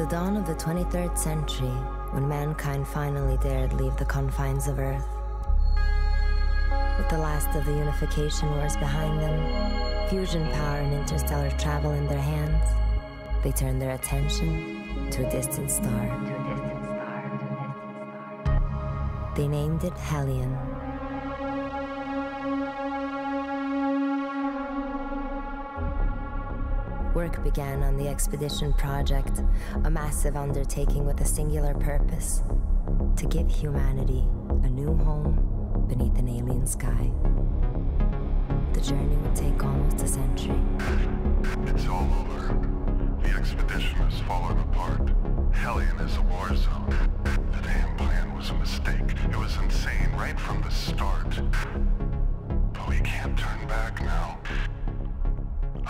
The dawn of the 23rd century when mankind finally dared leave the confines of Earth. With the last of the unification wars behind them, fusion power and interstellar travel in their hands, they turned their attention to a distant star. They named it Hellion. Work began on the expedition project, a massive undertaking with a singular purpose to give humanity a new home beneath an alien sky. The journey would take almost a century. It's all over. The expedition has fallen apart. Hellion is a war zone. The damn plan was a mistake. It was insane right from the start. But we can't turn back now.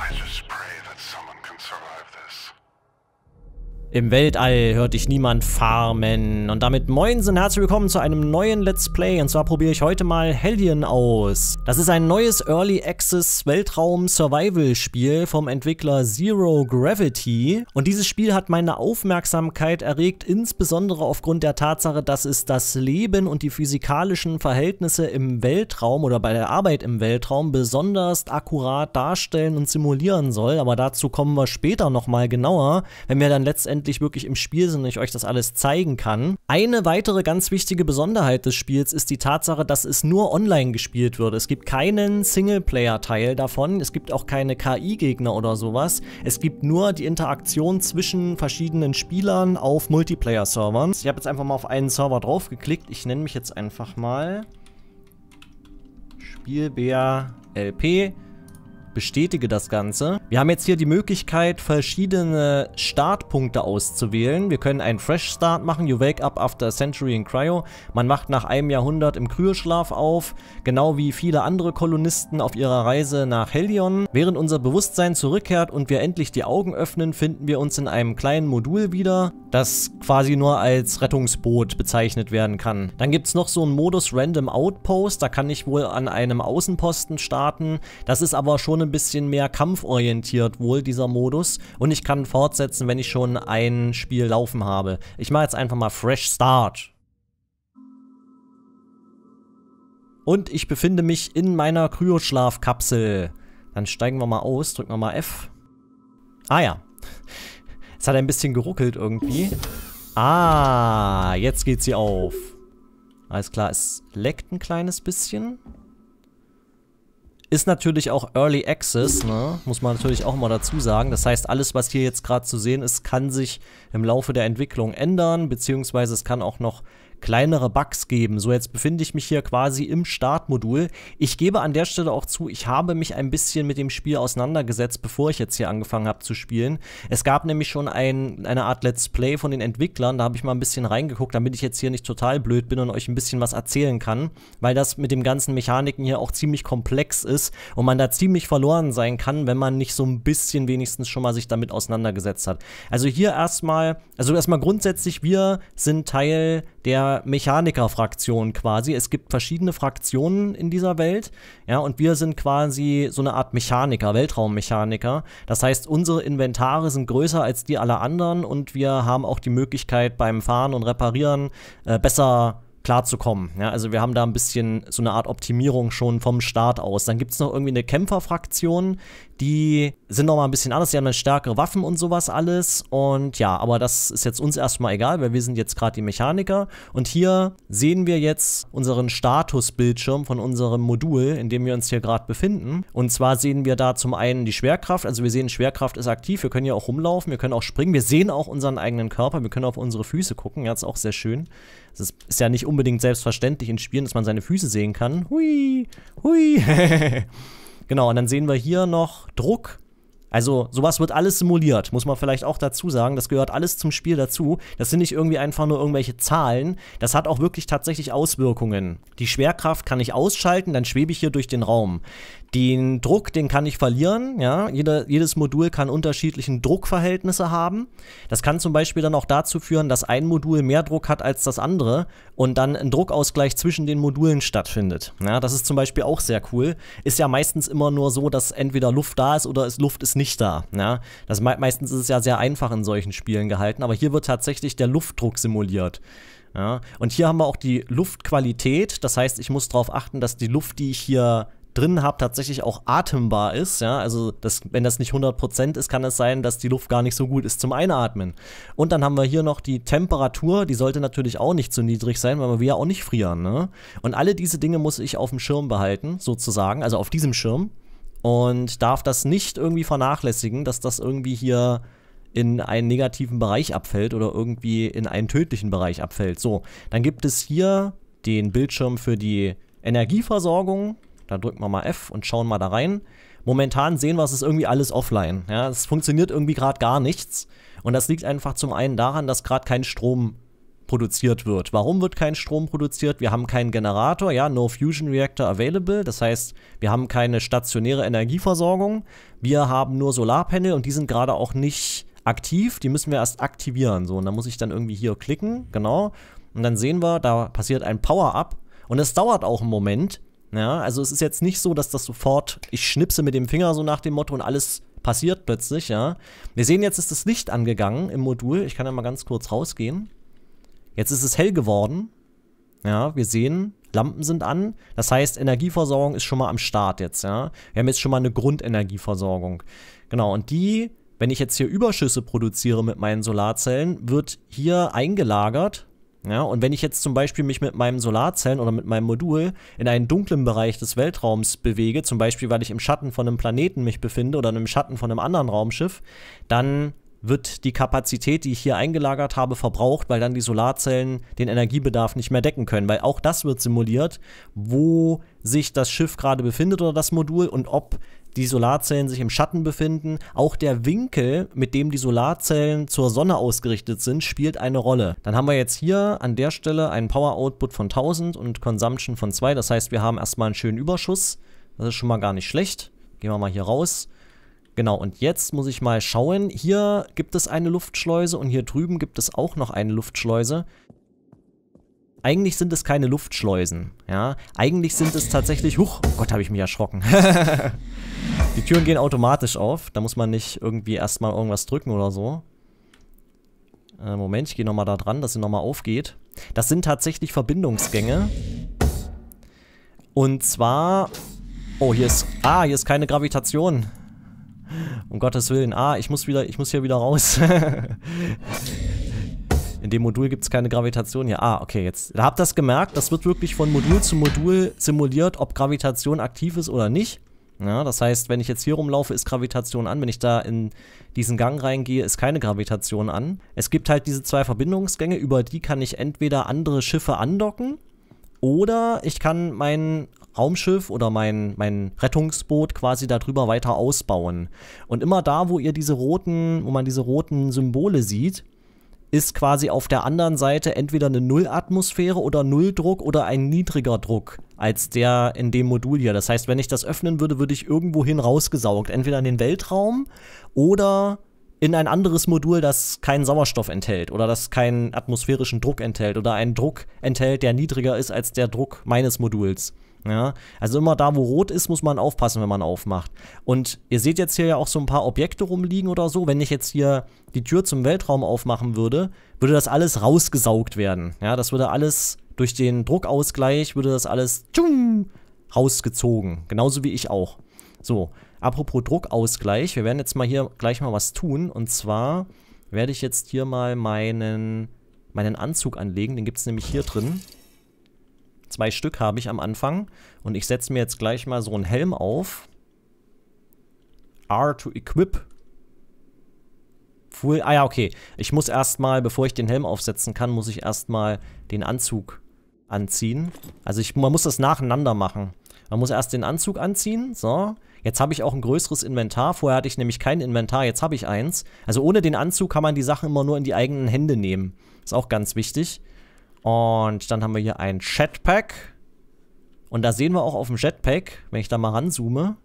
I just pray that someone can survive this. Im Weltall hört dich niemand farmen. Und damit moin und herzlich willkommen zu einem neuen Let's Play. Und zwar probiere ich heute mal Hellion aus. Das ist ein neues Early Access Weltraum Survival Spiel vom Entwickler Zero Gravity. Und dieses Spiel hat meine Aufmerksamkeit erregt, insbesondere aufgrund der Tatsache, dass es das Leben und die physikalischen Verhältnisse im Weltraum oder bei der Arbeit im Weltraum besonders akkurat darstellen und simulieren soll. Aber dazu kommen wir später nochmal genauer, wenn wir dann letztendlich endlich wirklich im Spiel sind und ich euch das alles zeigen kann. Eine weitere ganz wichtige Besonderheit des Spiels ist die Tatsache, dass es nur online gespielt wird. Es gibt keinen Singleplayer-Teil davon, es gibt auch keine KI-Gegner oder sowas. Es gibt nur die Interaktion zwischen verschiedenen Spielern auf Multiplayer-Servern. Ich habe jetzt einfach mal auf einen Server draufgeklickt. Ich nenne mich jetzt einfach mal Spielbär LP bestätige das Ganze. Wir haben jetzt hier die Möglichkeit, verschiedene Startpunkte auszuwählen. Wir können einen Fresh Start machen, you wake up after a century in Cryo. Man macht nach einem Jahrhundert im Kryoschlaf auf, genau wie viele andere Kolonisten auf ihrer Reise nach Helion. Während unser Bewusstsein zurückkehrt und wir endlich die Augen öffnen, finden wir uns in einem kleinen Modul wieder, das quasi nur als Rettungsboot bezeichnet werden kann. Dann gibt es noch so einen Modus Random Outpost, da kann ich wohl an einem Außenposten starten. Das ist aber schon ein bisschen mehr kampforientiert wohl, dieser Modus. Und ich kann fortsetzen, wenn ich schon ein Spiel laufen habe. Ich mache jetzt einfach mal Fresh Start. Und ich befinde mich in meiner Kryoschlafkapsel. Dann steigen wir mal aus, drücken wir mal F. Ah ja. Es hat ein bisschen geruckelt irgendwie. Ah, jetzt geht sie auf. Alles klar, es leckt ein kleines bisschen. Ist natürlich auch Early Access, ne? muss man natürlich auch mal dazu sagen. Das heißt, alles, was hier jetzt gerade zu sehen ist, kann sich im Laufe der Entwicklung ändern, beziehungsweise es kann auch noch kleinere Bugs geben. So, jetzt befinde ich mich hier quasi im Startmodul. Ich gebe an der Stelle auch zu, ich habe mich ein bisschen mit dem Spiel auseinandergesetzt, bevor ich jetzt hier angefangen habe zu spielen. Es gab nämlich schon ein, eine Art Let's Play von den Entwicklern, da habe ich mal ein bisschen reingeguckt, damit ich jetzt hier nicht total blöd bin und euch ein bisschen was erzählen kann, weil das mit den ganzen Mechaniken hier auch ziemlich komplex ist und man da ziemlich verloren sein kann, wenn man nicht so ein bisschen wenigstens schon mal sich damit auseinandergesetzt hat. Also hier erstmal, also erstmal grundsätzlich, wir sind Teil der Mechaniker-Fraktion quasi. Es gibt verschiedene Fraktionen in dieser Welt, ja, und wir sind quasi so eine Art Mechaniker, Weltraummechaniker. Das heißt, unsere Inventare sind größer als die aller anderen und wir haben auch die Möglichkeit beim Fahren und Reparieren äh, besser klarzukommen. Ja, also wir haben da ein bisschen so eine Art Optimierung schon vom Start aus. Dann gibt es noch irgendwie eine Kämpferfraktion, die sind noch mal ein bisschen anders, die haben dann stärkere Waffen und sowas alles. Und ja, aber das ist jetzt uns erstmal egal, weil wir sind jetzt gerade die Mechaniker. Und hier sehen wir jetzt unseren Statusbildschirm von unserem Modul, in dem wir uns hier gerade befinden. Und zwar sehen wir da zum einen die Schwerkraft, also wir sehen, Schwerkraft ist aktiv, wir können ja auch rumlaufen, wir können auch springen, wir sehen auch unseren eigenen Körper, wir können auf unsere Füße gucken, ja, ist auch sehr schön. Es ist ja nicht unbedingt selbstverständlich in Spielen, dass man seine Füße sehen kann. Hui, hui. genau, und dann sehen wir hier noch Druck. Also sowas wird alles simuliert, muss man vielleicht auch dazu sagen. Das gehört alles zum Spiel dazu. Das sind nicht irgendwie einfach nur irgendwelche Zahlen. Das hat auch wirklich tatsächlich Auswirkungen. Die Schwerkraft kann ich ausschalten, dann schwebe ich hier durch den Raum. Den Druck, den kann ich verlieren, ja. Jeder, jedes Modul kann unterschiedlichen Druckverhältnisse haben. Das kann zum Beispiel dann auch dazu führen, dass ein Modul mehr Druck hat als das andere und dann ein Druckausgleich zwischen den Modulen stattfindet. Ja, das ist zum Beispiel auch sehr cool. Ist ja meistens immer nur so, dass entweder Luft da ist oder ist Luft ist nicht da. Ja, das me meistens ist es ja sehr einfach in solchen Spielen gehalten, aber hier wird tatsächlich der Luftdruck simuliert. Ja, und hier haben wir auch die Luftqualität. Das heißt, ich muss darauf achten, dass die Luft, die ich hier drin habe, tatsächlich auch atembar ist. Ja? Also das, wenn das nicht 100% ist, kann es sein, dass die Luft gar nicht so gut ist zum Einatmen. Und dann haben wir hier noch die Temperatur, die sollte natürlich auch nicht zu niedrig sein, weil wir ja auch nicht frieren. Ne? Und alle diese Dinge muss ich auf dem Schirm behalten, sozusagen, also auf diesem Schirm. Und darf das nicht irgendwie vernachlässigen, dass das irgendwie hier in einen negativen Bereich abfällt oder irgendwie in einen tödlichen Bereich abfällt. So, dann gibt es hier den Bildschirm für die Energieversorgung. Da drücken wir mal F und schauen mal da rein. Momentan sehen wir, es ist irgendwie alles offline. Ja, es funktioniert irgendwie gerade gar nichts. Und das liegt einfach zum einen daran, dass gerade kein Strom produziert wird. Warum wird kein Strom produziert? Wir haben keinen Generator, ja, no Fusion Reactor available. Das heißt, wir haben keine stationäre Energieversorgung. Wir haben nur Solarpanel und die sind gerade auch nicht aktiv. Die müssen wir erst aktivieren. So, und dann muss ich dann irgendwie hier klicken, genau. Und dann sehen wir, da passiert ein Power-Up. Und es dauert auch einen Moment, ja, also es ist jetzt nicht so, dass das sofort, ich schnipse mit dem Finger so nach dem Motto und alles passiert plötzlich, ja. Wir sehen jetzt ist das Licht angegangen im Modul. Ich kann ja mal ganz kurz rausgehen. Jetzt ist es hell geworden. Ja, wir sehen, Lampen sind an. Das heißt, Energieversorgung ist schon mal am Start jetzt, ja. Wir haben jetzt schon mal eine Grundenergieversorgung. Genau, und die, wenn ich jetzt hier Überschüsse produziere mit meinen Solarzellen, wird hier eingelagert ja, und wenn ich jetzt zum Beispiel mich mit meinem Solarzellen oder mit meinem Modul in einen dunklen Bereich des Weltraums bewege, zum Beispiel weil ich im Schatten von einem Planeten mich befinde oder im Schatten von einem anderen Raumschiff, dann wird die Kapazität, die ich hier eingelagert habe, verbraucht, weil dann die Solarzellen den Energiebedarf nicht mehr decken können. Weil auch das wird simuliert, wo sich das Schiff gerade befindet oder das Modul und ob die Solarzellen sich im Schatten befinden. Auch der Winkel, mit dem die Solarzellen zur Sonne ausgerichtet sind, spielt eine Rolle. Dann haben wir jetzt hier an der Stelle einen Power Output von 1000 und Consumption von 2. Das heißt, wir haben erstmal einen schönen Überschuss. Das ist schon mal gar nicht schlecht. Gehen wir mal hier raus. Genau, und jetzt muss ich mal schauen. Hier gibt es eine Luftschleuse und hier drüben gibt es auch noch eine Luftschleuse. Eigentlich sind es keine Luftschleusen, ja. Eigentlich sind es tatsächlich... Huch, oh Gott, habe ich mich erschrocken. Die Türen gehen automatisch auf. Da muss man nicht irgendwie erstmal irgendwas drücken oder so. Äh, Moment, ich gehe nochmal da dran, dass sie nochmal aufgeht. Das sind tatsächlich Verbindungsgänge. Und zwar... Oh, hier ist... Ah, hier ist keine Gravitation. Um Gottes Willen. Ah, ich muss wieder... Ich muss hier wieder raus. In dem Modul gibt es keine Gravitation hier. Ah, okay, jetzt. Habt ihr das gemerkt. Das wird wirklich von Modul zu Modul simuliert, ob Gravitation aktiv ist oder nicht. Ja, das heißt, wenn ich jetzt hier rumlaufe, ist Gravitation an. Wenn ich da in diesen Gang reingehe, ist keine Gravitation an. Es gibt halt diese zwei Verbindungsgänge, über die kann ich entweder andere Schiffe andocken oder ich kann mein Raumschiff oder mein, mein Rettungsboot quasi darüber weiter ausbauen. Und immer da, wo ihr diese roten, wo man diese roten Symbole sieht, ist quasi auf der anderen Seite entweder eine Nullatmosphäre oder Nulldruck oder ein niedriger Druck als der in dem Modul hier. Das heißt, wenn ich das öffnen würde, würde ich irgendwohin rausgesaugt. Entweder in den Weltraum oder in ein anderes Modul, das keinen Sauerstoff enthält oder das keinen atmosphärischen Druck enthält oder einen Druck enthält, der niedriger ist als der Druck meines Moduls. Ja, also immer da, wo rot ist, muss man aufpassen, wenn man aufmacht. Und ihr seht jetzt hier ja auch so ein paar Objekte rumliegen oder so. Wenn ich jetzt hier die Tür zum Weltraum aufmachen würde, würde das alles rausgesaugt werden. Ja, das würde alles durch den Druckausgleich, würde das alles tschung, rausgezogen. Genauso wie ich auch. So, apropos Druckausgleich, wir werden jetzt mal hier gleich mal was tun. Und zwar werde ich jetzt hier mal meinen, meinen Anzug anlegen. Den gibt es nämlich hier drin. Zwei Stück habe ich am Anfang. Und ich setze mir jetzt gleich mal so einen Helm auf. R to equip. Full. Ah ja, okay. Ich muss erstmal, bevor ich den Helm aufsetzen kann, muss ich erstmal den Anzug anziehen. Also ich, man muss das nacheinander machen. Man muss erst den Anzug anziehen. So. Jetzt habe ich auch ein größeres Inventar. Vorher hatte ich nämlich kein Inventar, jetzt habe ich eins. Also ohne den Anzug kann man die Sachen immer nur in die eigenen Hände nehmen. Ist auch ganz wichtig. Und dann haben wir hier ein Chatpack. Und da sehen wir auch auf dem Jetpack, wenn ich da mal ranzoome,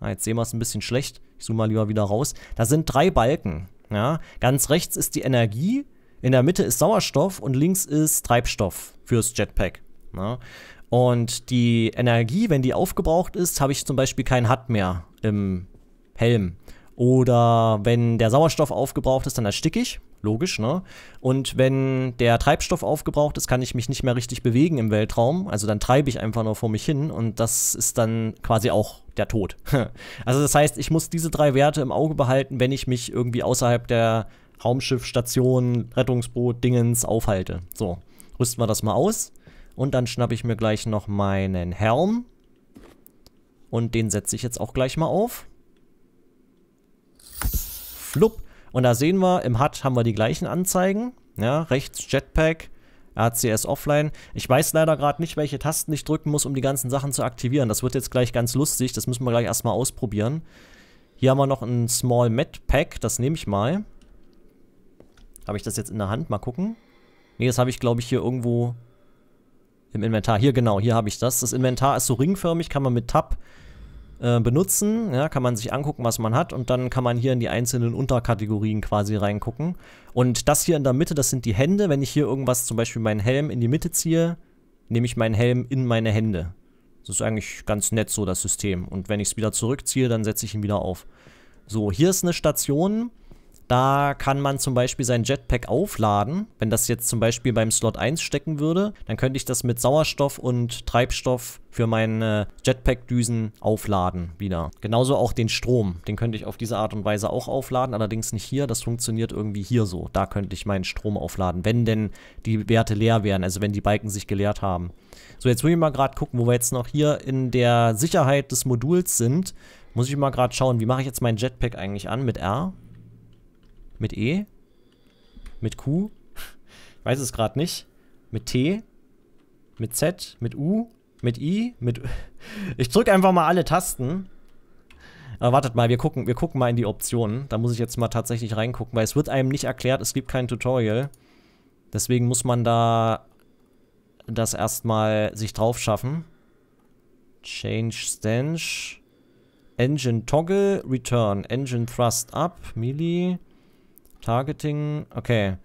ah, jetzt sehen wir es ein bisschen schlecht, ich zoome mal lieber wieder raus, da sind drei Balken. Ja? Ganz rechts ist die Energie, in der Mitte ist Sauerstoff und links ist Treibstoff fürs Jetpack. Ja? Und die Energie, wenn die aufgebraucht ist, habe ich zum Beispiel kein HUD mehr im Helm. Oder wenn der Sauerstoff aufgebraucht ist, dann ersticke ich. Logisch, ne? Und wenn der Treibstoff aufgebraucht ist, kann ich mich nicht mehr richtig bewegen im Weltraum. Also dann treibe ich einfach nur vor mich hin und das ist dann quasi auch der Tod. also das heißt, ich muss diese drei Werte im Auge behalten, wenn ich mich irgendwie außerhalb der Raumschiffstation, Rettungsboot, Dingens aufhalte. So, rüsten wir das mal aus. Und dann schnappe ich mir gleich noch meinen Helm. Und den setze ich jetzt auch gleich mal auf. Flupp. Und da sehen wir, im HUD haben wir die gleichen Anzeigen. Ja, rechts Jetpack, RCS Offline. Ich weiß leider gerade nicht, welche Tasten ich drücken muss, um die ganzen Sachen zu aktivieren. Das wird jetzt gleich ganz lustig. Das müssen wir gleich erstmal ausprobieren. Hier haben wir noch ein Small Med Pack. Das nehme ich mal. Habe ich das jetzt in der Hand? Mal gucken. Ne, das habe ich, glaube ich, hier irgendwo im Inventar. Hier, genau, hier habe ich das. Das Inventar ist so ringförmig, kann man mit Tab äh, benutzen. Ja, kann man sich angucken, was man hat. Und dann kann man hier in die einzelnen Unterkategorien quasi reingucken. Und das hier in der Mitte, das sind die Hände. Wenn ich hier irgendwas, zum Beispiel meinen Helm in die Mitte ziehe, nehme ich meinen Helm in meine Hände. Das ist eigentlich ganz nett so, das System. Und wenn ich es wieder zurückziehe, dann setze ich ihn wieder auf. So, hier ist eine Station. Da kann man zum Beispiel sein Jetpack aufladen. Wenn das jetzt zum Beispiel beim Slot 1 stecken würde, dann könnte ich das mit Sauerstoff und Treibstoff für meine Jetpack-Düsen aufladen wieder. Genauso auch den Strom. Den könnte ich auf diese Art und Weise auch aufladen, allerdings nicht hier. Das funktioniert irgendwie hier so. Da könnte ich meinen Strom aufladen, wenn denn die Werte leer wären, also wenn die Balken sich geleert haben. So, jetzt will ich mal gerade gucken, wo wir jetzt noch hier in der Sicherheit des Moduls sind. Muss ich mal gerade schauen, wie mache ich jetzt mein Jetpack eigentlich an? Mit R? Mit E? Mit Q? Ich weiß es gerade nicht. Mit T? Mit Z? Mit U? Mit I? Mit... Ich drücke einfach mal alle Tasten. Aber wartet mal, wir gucken, wir gucken mal in die Optionen. Da muss ich jetzt mal tatsächlich reingucken, weil es wird einem nicht erklärt, es gibt kein Tutorial. Deswegen muss man da das erstmal sich drauf schaffen. Change Stench. Engine Toggle, Return. Engine Thrust Up, Melee. Targeting, okay.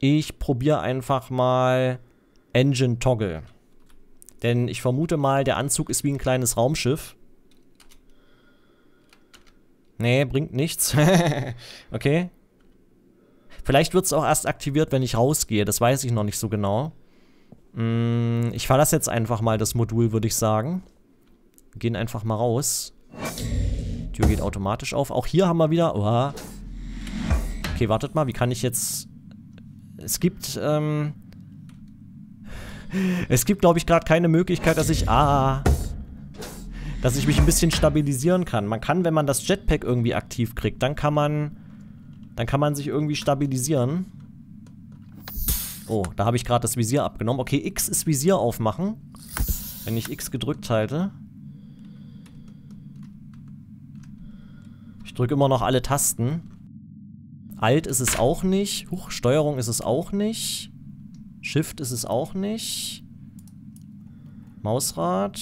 Ich probiere einfach mal Engine Toggle. Denn ich vermute mal, der Anzug ist wie ein kleines Raumschiff. Nee, bringt nichts. okay. Vielleicht wird es auch erst aktiviert, wenn ich rausgehe. Das weiß ich noch nicht so genau. Mm, ich verlasse jetzt einfach mal das Modul, würde ich sagen. Gehen einfach mal raus. Tür geht automatisch auf. Auch hier haben wir wieder... Oh, Okay, wartet mal, wie kann ich jetzt... Es gibt, ähm... Es gibt, glaube ich, gerade keine Möglichkeit, dass ich... Ah... Dass ich mich ein bisschen stabilisieren kann. Man kann, wenn man das Jetpack irgendwie aktiv kriegt, dann kann man... Dann kann man sich irgendwie stabilisieren. Oh, da habe ich gerade das Visier abgenommen. Okay, X ist Visier aufmachen. Wenn ich X gedrückt halte. Ich drücke immer noch alle Tasten. Alt ist es auch nicht. Huch, Steuerung ist es auch nicht. Shift ist es auch nicht. Mausrad.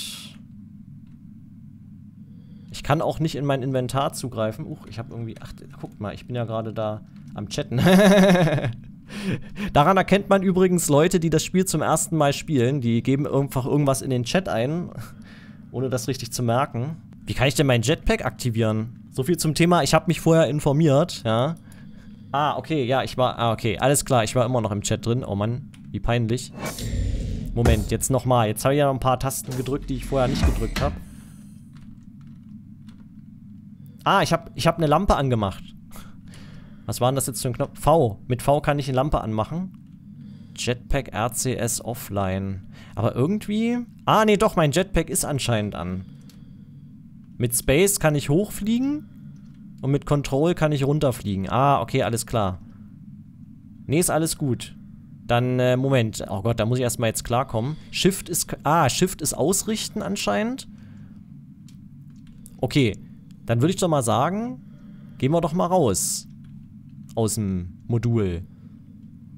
Ich kann auch nicht in mein Inventar zugreifen. Uch, ich habe irgendwie... Ach, guckt mal, ich bin ja gerade da am Chatten. Daran erkennt man übrigens Leute, die das Spiel zum ersten Mal spielen. Die geben einfach irgendwas in den Chat ein, ohne das richtig zu merken. Wie kann ich denn mein Jetpack aktivieren? So viel zum Thema, ich habe mich vorher informiert, ja. Ah, okay, ja, ich war... Ah, okay, alles klar, ich war immer noch im Chat drin. Oh Mann, wie peinlich. Moment, jetzt nochmal. Jetzt habe ich ja noch ein paar Tasten gedrückt, die ich vorher nicht gedrückt habe. Ah, ich habe ich hab eine Lampe angemacht. Was war denn das jetzt für ein Knopf? V. Mit V kann ich eine Lampe anmachen. Jetpack RCS offline. Aber irgendwie... Ah, nee, doch, mein Jetpack ist anscheinend an. Mit Space kann ich hochfliegen. Und mit Control kann ich runterfliegen. Ah, okay, alles klar. Nee, ist alles gut. Dann, äh, Moment. Oh Gott, da muss ich erstmal jetzt klarkommen. Shift ist, ah, Shift ist ausrichten anscheinend. Okay, dann würde ich doch mal sagen, gehen wir doch mal raus. Aus dem Modul.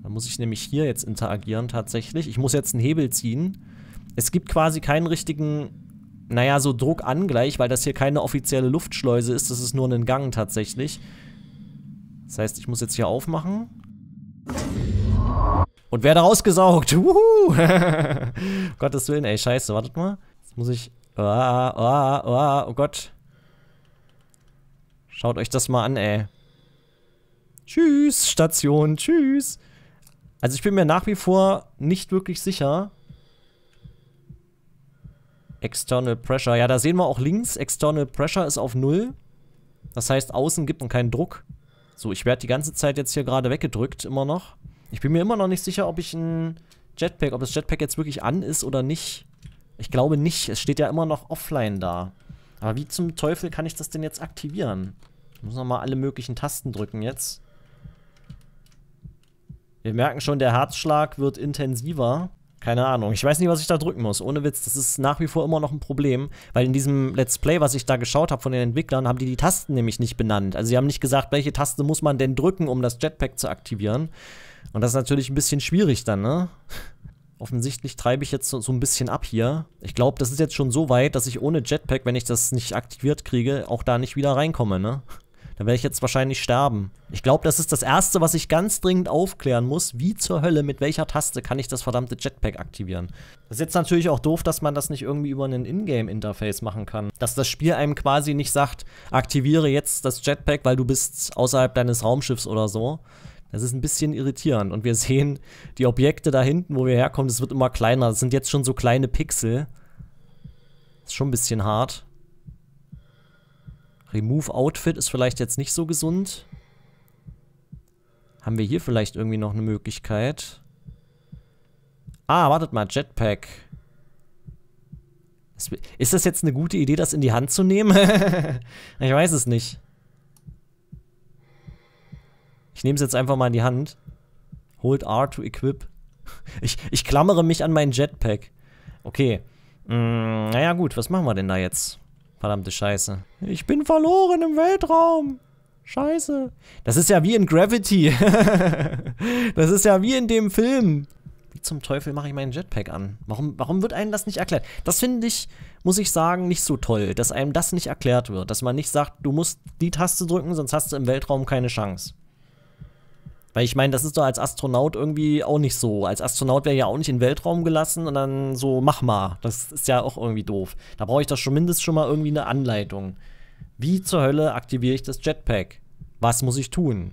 Da muss ich nämlich hier jetzt interagieren tatsächlich. Ich muss jetzt einen Hebel ziehen. Es gibt quasi keinen richtigen, naja, so Druckangleich, weil das hier keine offizielle Luftschleuse ist. Das ist nur ein Gang tatsächlich. Das heißt, ich muss jetzt hier aufmachen. Und werde rausgesaugt. Wuhu! Gottes Willen, ey, scheiße. Wartet mal. Jetzt muss ich... Oh, oh, oh, oh Gott. Schaut euch das mal an, ey. Tschüss, Station, tschüss. Also ich bin mir nach wie vor nicht wirklich sicher. External Pressure. Ja, da sehen wir auch links. External Pressure ist auf Null. Das heißt, außen gibt es keinen Druck. So, ich werde die ganze Zeit jetzt hier gerade weggedrückt, immer noch. Ich bin mir immer noch nicht sicher, ob ich ein Jetpack, ob das Jetpack jetzt wirklich an ist oder nicht. Ich glaube nicht. Es steht ja immer noch offline da. Aber wie zum Teufel kann ich das denn jetzt aktivieren? Ich muss nochmal alle möglichen Tasten drücken jetzt. Wir merken schon, der Herzschlag wird intensiver. Keine Ahnung. Ich weiß nicht, was ich da drücken muss. Ohne Witz, das ist nach wie vor immer noch ein Problem. Weil in diesem Let's Play, was ich da geschaut habe von den Entwicklern, haben die die Tasten nämlich nicht benannt. Also sie haben nicht gesagt, welche Taste muss man denn drücken, um das Jetpack zu aktivieren. Und das ist natürlich ein bisschen schwierig dann, ne? Offensichtlich treibe ich jetzt so, so ein bisschen ab hier. Ich glaube, das ist jetzt schon so weit, dass ich ohne Jetpack, wenn ich das nicht aktiviert kriege, auch da nicht wieder reinkomme, ne? Da werde ich jetzt wahrscheinlich sterben. Ich glaube, das ist das Erste, was ich ganz dringend aufklären muss. Wie zur Hölle, mit welcher Taste kann ich das verdammte Jetpack aktivieren? Das ist jetzt natürlich auch doof, dass man das nicht irgendwie über ein Ingame-Interface machen kann. Dass das Spiel einem quasi nicht sagt, aktiviere jetzt das Jetpack, weil du bist außerhalb deines Raumschiffs oder so. Das ist ein bisschen irritierend. Und wir sehen die Objekte da hinten, wo wir herkommen, das wird immer kleiner. Das sind jetzt schon so kleine Pixel. Das ist schon ein bisschen hart. Remove Outfit ist vielleicht jetzt nicht so gesund. Haben wir hier vielleicht irgendwie noch eine Möglichkeit? Ah, wartet mal, Jetpack. Ist das jetzt eine gute Idee, das in die Hand zu nehmen? ich weiß es nicht. Ich nehme es jetzt einfach mal in die Hand. Hold R to equip. Ich, ich klammere mich an mein Jetpack. Okay. Mm, naja gut, was machen wir denn da jetzt? Verdammte Scheiße. Ich bin verloren im Weltraum. Scheiße. Das ist ja wie in Gravity. das ist ja wie in dem Film. Wie zum Teufel mache ich meinen Jetpack an? Warum, warum wird einem das nicht erklärt? Das finde ich, muss ich sagen, nicht so toll, dass einem das nicht erklärt wird. Dass man nicht sagt, du musst die Taste drücken, sonst hast du im Weltraum keine Chance. Weil ich meine, das ist doch als Astronaut irgendwie auch nicht so. Als Astronaut wäre ja auch nicht in den Weltraum gelassen und dann so, mach mal. Das ist ja auch irgendwie doof. Da brauche ich doch schon mindestens schon mal irgendwie eine Anleitung. Wie zur Hölle aktiviere ich das Jetpack? Was muss ich tun?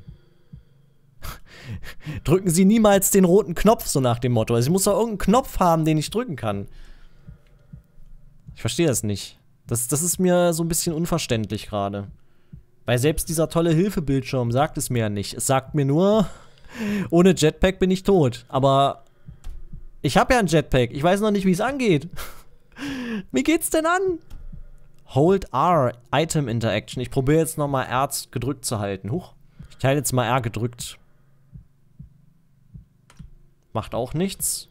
Drücken Sie niemals den roten Knopf, so nach dem Motto. Also ich muss doch irgendeinen Knopf haben, den ich drücken kann. Ich verstehe das nicht. Das, das ist mir so ein bisschen unverständlich gerade. Weil selbst dieser tolle Hilfebildschirm sagt es mir ja nicht. Es sagt mir nur, ohne Jetpack bin ich tot. Aber ich habe ja ein Jetpack. Ich weiß noch nicht, wie es angeht. wie geht's denn an? Hold R, Item Interaction. Ich probiere jetzt nochmal R gedrückt zu halten. Huch. Ich teile jetzt mal R gedrückt. Macht auch nichts.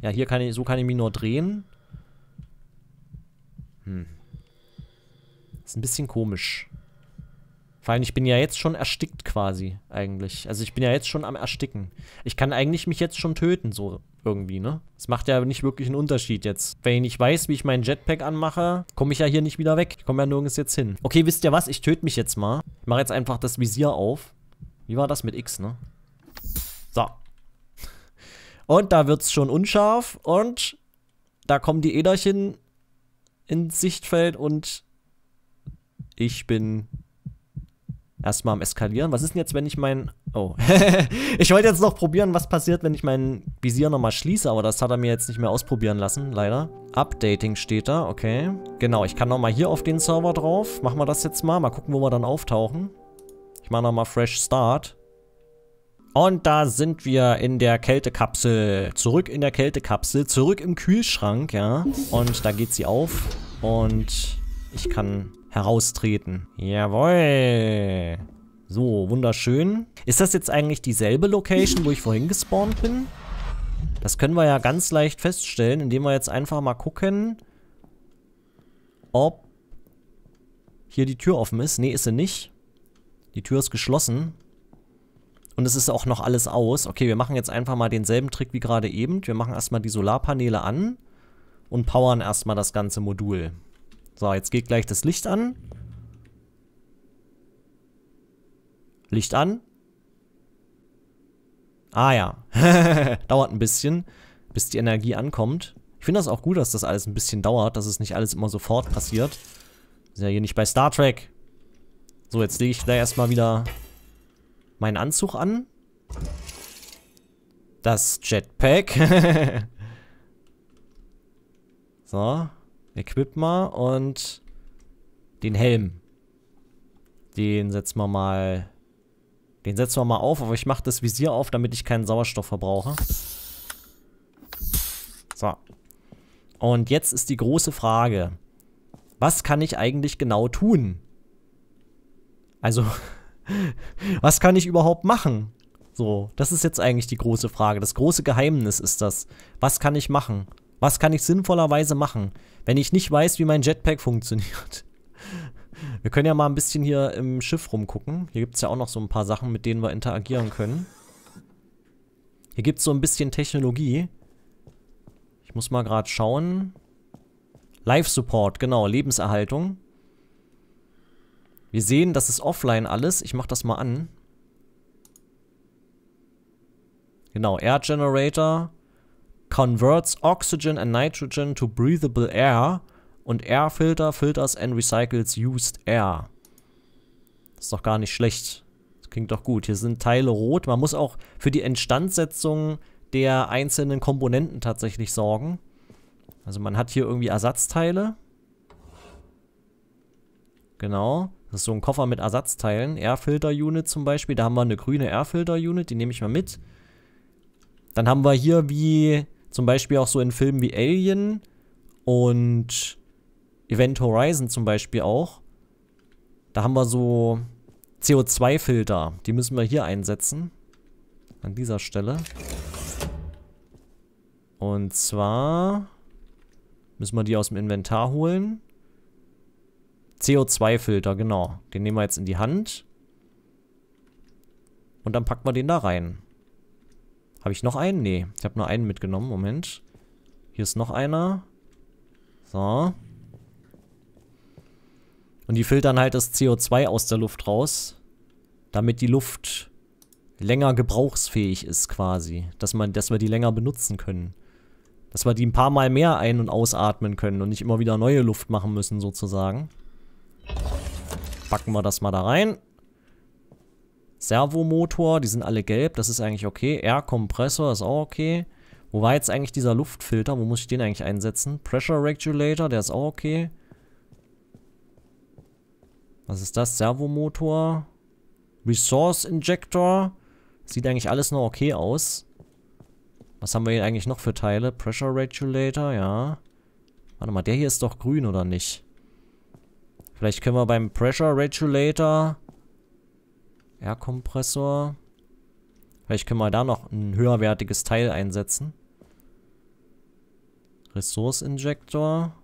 Ja, hier kann ich, so kann ich mich nur drehen. Hm. Ist ein bisschen komisch. Vor allem, ich bin ja jetzt schon erstickt quasi, eigentlich. Also ich bin ja jetzt schon am Ersticken. Ich kann eigentlich mich jetzt schon töten, so irgendwie, ne? Das macht ja nicht wirklich einen Unterschied jetzt. Wenn ich nicht weiß, wie ich meinen Jetpack anmache, komme ich ja hier nicht wieder weg. Ich komme ja nirgends jetzt hin. Okay, wisst ihr was? Ich töte mich jetzt mal. Ich mache jetzt einfach das Visier auf. Wie war das mit X, ne? So. Und da wird es schon unscharf und da kommen die Äderchen ins Sichtfeld und ich bin erstmal am Eskalieren. Was ist denn jetzt, wenn ich mein... Oh. ich wollte jetzt noch probieren, was passiert, wenn ich mein Visier nochmal schließe, aber das hat er mir jetzt nicht mehr ausprobieren lassen, leider. Updating steht da, okay. Genau, ich kann nochmal hier auf den Server drauf. Machen wir das jetzt mal. Mal gucken, wo wir dann auftauchen. Ich mache nochmal Fresh Start. Und da sind wir in der Kältekapsel. Zurück in der Kältekapsel. Zurück im Kühlschrank, ja. Und da geht sie auf. Und ich kann heraustreten. Jawohl. So, wunderschön. Ist das jetzt eigentlich dieselbe Location, wo ich vorhin gespawnt bin? Das können wir ja ganz leicht feststellen, indem wir jetzt einfach mal gucken, ob hier die Tür offen ist. Nee, ist sie nicht. Die Tür ist geschlossen. Und es ist auch noch alles aus. Okay, wir machen jetzt einfach mal denselben Trick wie gerade eben. Wir machen erstmal die Solarpaneele an. und powern erstmal das ganze Modul. So, jetzt geht gleich das Licht an. Licht an. Ah ja. Dauert ein bisschen, bis die Energie ankommt. Ich finde das auch gut, dass das alles ein bisschen dauert, dass es nicht alles immer sofort passiert. Ist ja hier nicht bei Star Trek. So, jetzt lege ich da erstmal wieder meinen Anzug an. Das Jetpack. so, equip mal und den Helm. Den setzen wir mal den setzen wir mal auf, aber ich mache das Visier auf, damit ich keinen Sauerstoff verbrauche. So. Und jetzt ist die große Frage. Was kann ich eigentlich genau tun? Also, was kann ich überhaupt machen? So, das ist jetzt eigentlich die große Frage. Das große Geheimnis ist das. Was kann ich machen? Was kann ich sinnvollerweise machen, wenn ich nicht weiß, wie mein Jetpack funktioniert? Wir können ja mal ein bisschen hier im Schiff rumgucken. Hier gibt es ja auch noch so ein paar Sachen, mit denen wir interagieren können. Hier gibt es so ein bisschen Technologie. Ich muss mal gerade schauen. Live-Support, genau, Lebenserhaltung. Wir sehen, das ist offline alles. Ich mache das mal an. Genau, Air Generator converts oxygen and nitrogen to breathable air und Air Filter filters and recycles used air. Ist doch gar nicht schlecht. Das klingt doch gut. Hier sind Teile rot. Man muss auch für die Instandsetzung der einzelnen Komponenten tatsächlich sorgen. Also man hat hier irgendwie Ersatzteile. Genau. Das ist so ein Koffer mit Ersatzteilen. Airfilter-Unit zum Beispiel. Da haben wir eine grüne Airfilter-Unit. Die nehme ich mal mit. Dann haben wir hier wie zum Beispiel auch so in Filmen wie Alien und Event Horizon zum Beispiel auch. Da haben wir so CO2-Filter. Die müssen wir hier einsetzen. An dieser Stelle. Und zwar müssen wir die aus dem Inventar holen. CO2-Filter, genau. Den nehmen wir jetzt in die Hand. Und dann packen wir den da rein. Habe ich noch einen? Nee, ich habe nur einen mitgenommen. Moment. Hier ist noch einer. So. Und die filtern halt das CO2 aus der Luft raus, damit die Luft länger gebrauchsfähig ist quasi. Dass, man, dass wir die länger benutzen können. Dass wir die ein paar Mal mehr ein- und ausatmen können und nicht immer wieder neue Luft machen müssen sozusagen. Packen wir das mal da rein. Servomotor, die sind alle gelb, das ist eigentlich okay. Air-Kompressor ist auch okay. Wo war jetzt eigentlich dieser Luftfilter? Wo muss ich den eigentlich einsetzen? Pressure Regulator, der ist auch okay. Was ist das? Servomotor. Resource Injector. Sieht eigentlich alles noch okay aus. Was haben wir hier eigentlich noch für Teile? Pressure Regulator, ja. Warte mal, der hier ist doch grün, oder nicht? Vielleicht können wir beim Pressure Regulator... Air Kompressor... Vielleicht können wir da noch ein höherwertiges Teil einsetzen. Resource Injector.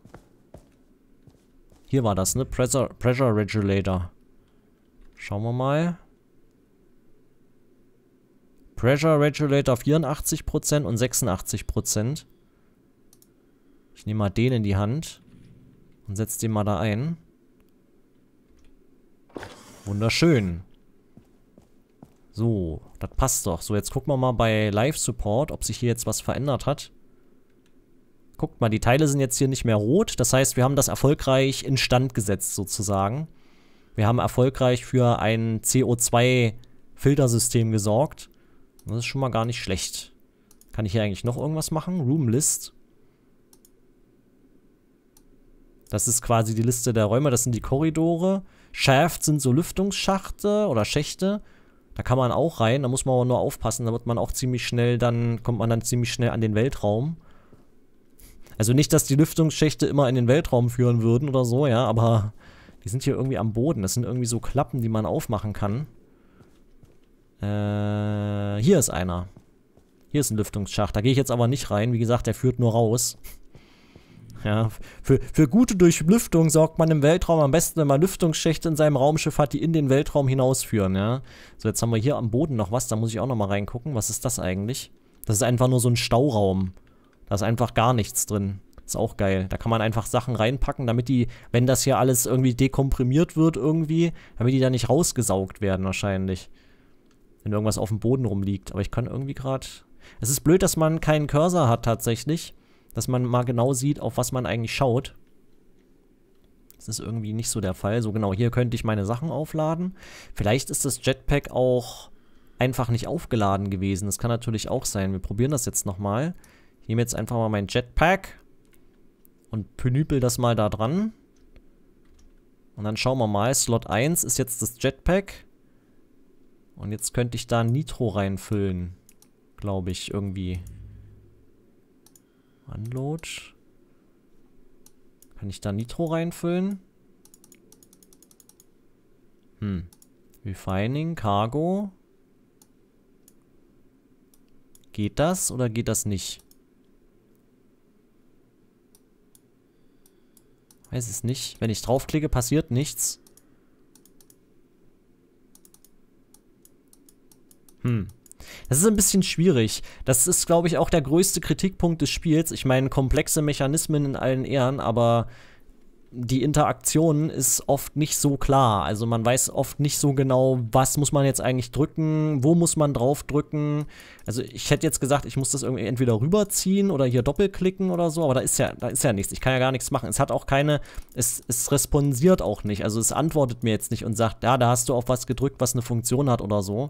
Hier war das, ne? Pressure, Pressure Regulator. Schauen wir mal. Pressure Regulator 84% und 86%. Ich nehme mal den in die Hand und setze den mal da ein. Wunderschön. So, das passt doch. So, jetzt gucken wir mal bei Live Support, ob sich hier jetzt was verändert hat. Guckt mal, die Teile sind jetzt hier nicht mehr rot. Das heißt, wir haben das erfolgreich instand gesetzt sozusagen. Wir haben erfolgreich für ein CO2-Filtersystem gesorgt. Das ist schon mal gar nicht schlecht. Kann ich hier eigentlich noch irgendwas machen? Room List. Das ist quasi die Liste der Räume. Das sind die Korridore. Shaft sind so Lüftungsschachte oder Schächte. Da kann man auch rein. Da muss man aber nur aufpassen. Da wird man auch ziemlich schnell dann, kommt man dann ziemlich schnell an den Weltraum. Also nicht, dass die Lüftungsschächte immer in den Weltraum führen würden oder so, ja, aber die sind hier irgendwie am Boden. Das sind irgendwie so Klappen, die man aufmachen kann. Äh, hier ist einer. Hier ist ein Lüftungsschacht. Da gehe ich jetzt aber nicht rein. Wie gesagt, der führt nur raus. Ja, für, für gute Durchlüftung sorgt man im Weltraum am besten, wenn man Lüftungsschächte in seinem Raumschiff hat, die in den Weltraum hinausführen, ja. So, jetzt haben wir hier am Boden noch was, da muss ich auch noch mal reingucken. Was ist das eigentlich? Das ist einfach nur so ein Stauraum. Da ist einfach gar nichts drin. Ist auch geil. Da kann man einfach Sachen reinpacken, damit die, wenn das hier alles irgendwie dekomprimiert wird irgendwie, damit die da nicht rausgesaugt werden wahrscheinlich. Wenn irgendwas auf dem Boden rumliegt. Aber ich kann irgendwie gerade... Es ist blöd, dass man keinen Cursor hat tatsächlich. Dass man mal genau sieht, auf was man eigentlich schaut. Das ist irgendwie nicht so der Fall. So genau, hier könnte ich meine Sachen aufladen. Vielleicht ist das Jetpack auch einfach nicht aufgeladen gewesen. Das kann natürlich auch sein. Wir probieren das jetzt nochmal. Ich nehme jetzt einfach mal mein Jetpack und penüpel das mal da dran. Und dann schauen wir mal, Slot 1 ist jetzt das Jetpack. Und jetzt könnte ich da Nitro reinfüllen. Glaube ich, irgendwie. Unload. Kann ich da Nitro reinfüllen? Hm. Refining, Cargo. Geht das oder geht das nicht? Weiß es nicht. Wenn ich draufklicke, passiert nichts. Hm. Das ist ein bisschen schwierig. Das ist, glaube ich, auch der größte Kritikpunkt des Spiels. Ich meine, komplexe Mechanismen in allen Ehren, aber die Interaktion ist oft nicht so klar. Also man weiß oft nicht so genau, was muss man jetzt eigentlich drücken, wo muss man drauf drücken. Also ich hätte jetzt gesagt, ich muss das irgendwie entweder rüberziehen oder hier doppelklicken oder so, aber da ist ja, da ist ja nichts. Ich kann ja gar nichts machen. Es hat auch keine, es, es responsiert auch nicht. Also es antwortet mir jetzt nicht und sagt, ja, da hast du auf was gedrückt, was eine Funktion hat oder so.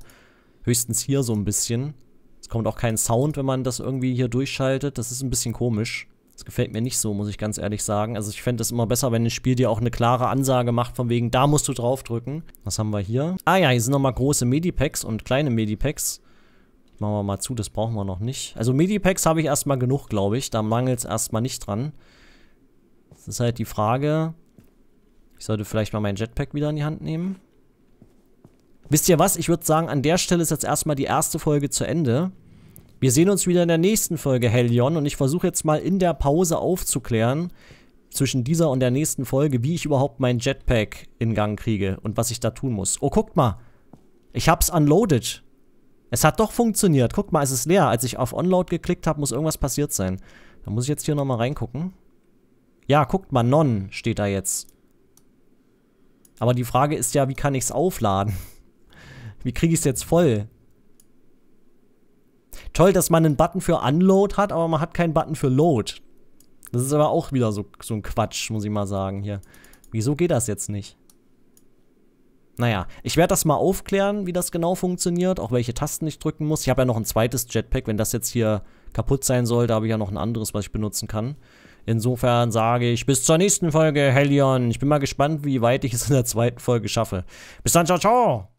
Höchstens hier so ein bisschen. Es kommt auch kein Sound, wenn man das irgendwie hier durchschaltet. Das ist ein bisschen komisch. Das gefällt mir nicht so, muss ich ganz ehrlich sagen. Also ich fände es immer besser, wenn ein Spiel dir auch eine klare Ansage macht, von wegen, da musst du draufdrücken. Was haben wir hier? Ah ja, hier sind nochmal große Medipacks und kleine Medipacks. Machen wir mal zu, das brauchen wir noch nicht. Also Medipacks habe ich erstmal genug, glaube ich. Da mangelt es erstmal nicht dran. Das ist halt die Frage. Ich sollte vielleicht mal mein Jetpack wieder in die Hand nehmen. Wisst ihr was? Ich würde sagen, an der Stelle ist jetzt erstmal die erste Folge zu Ende. Wir sehen uns wieder in der nächsten Folge Hellion und ich versuche jetzt mal in der Pause aufzuklären, zwischen dieser und der nächsten Folge, wie ich überhaupt mein Jetpack in Gang kriege und was ich da tun muss. Oh, guckt mal. Ich hab's unloaded. Es hat doch funktioniert. Guckt mal, es ist leer. Als ich auf Onload geklickt habe, muss irgendwas passiert sein. Da muss ich jetzt hier nochmal reingucken. Ja, guckt mal, Non steht da jetzt. Aber die Frage ist ja, wie kann ich's aufladen? Wie kriege ich es jetzt voll? Toll, dass man einen Button für Unload hat, aber man hat keinen Button für Load. Das ist aber auch wieder so, so ein Quatsch, muss ich mal sagen hier. Wieso geht das jetzt nicht? Naja, ich werde das mal aufklären, wie das genau funktioniert, auch welche Tasten ich drücken muss. Ich habe ja noch ein zweites Jetpack, wenn das jetzt hier kaputt sein soll, da habe ich ja noch ein anderes, was ich benutzen kann. Insofern sage ich bis zur nächsten Folge, Helion. Ich bin mal gespannt, wie weit ich es in der zweiten Folge schaffe. Bis dann, ciao, ciao!